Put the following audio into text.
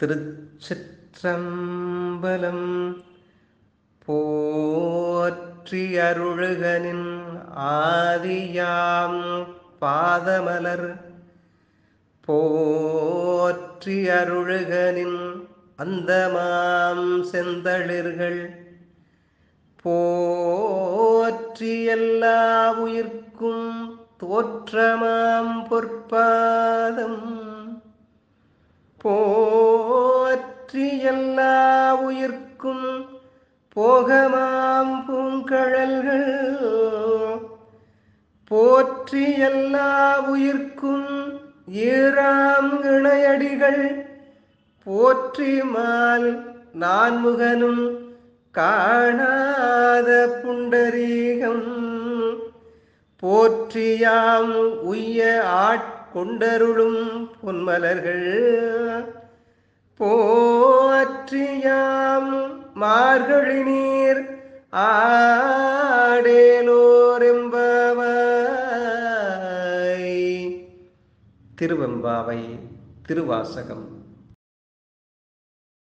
திருச்சிற்றம்பலம் போற்றி அருள்கனின் ஆதியாம் பாதமலர். போற்றி அருள்கனின் அந்தமாம் செந்தளிர்கள். போற்றி எல்லா உயிர்க்கும் தோற்றமாம் பொற்பாதம். போ போற்றி எல்லா உயிர்க்கும் போகமாம் பூங்கழல்கள். போற்றி எல்லா உயிர்க்கும் ஈராம் இணையடிகள். போற்றி மால் நான்முகனும் காணாத புண்டரீகம். போற்றியாம் உய்ய ஆட்கொண்டருளும் பொன்மலர்கள். போ ஆற்றியாம் மார்கழி நீர். ஆடேலோரெம்பவாய் திருவெம்பாவை திருவாசகம்.